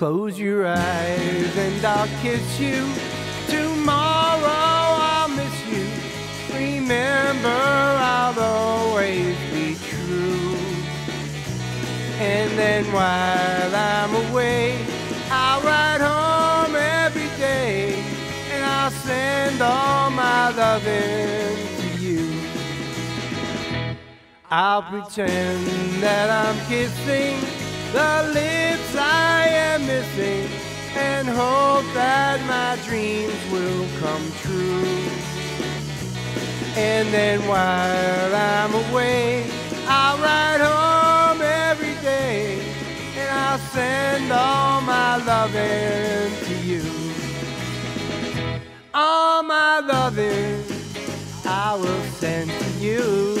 Close your eyes and I'll kiss you. Tomorrow I'll miss you. Remember, I'll always be true. And then while I'm away, I'll ride home every day. And I'll send all my loving to you. I'll pretend that I'm kissing the lips I am missing and hope that my dreams will come true. And then while I'm away, I'll ride home every day and I'll send all my loving to you. All my loving I will send to you.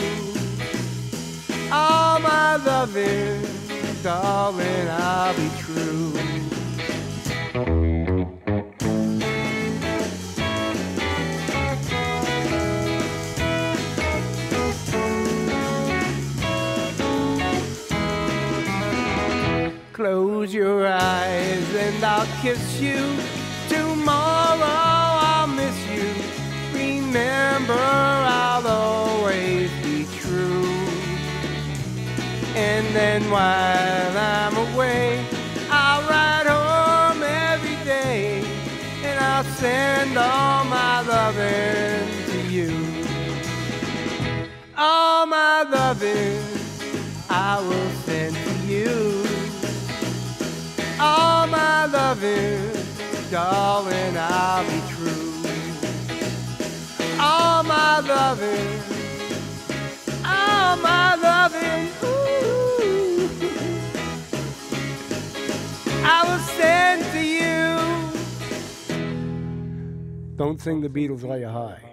All my loving, darling, I'll be true. Close your eyes and I'll kiss you. Tomorrow And then while I'm away, I'll ride home every day. And I'll send all my loving to you. All my loving I will send to you. All my loving, darling, I'll be true. All my loving, I will send to you. Don't sing the Beatles while you're high.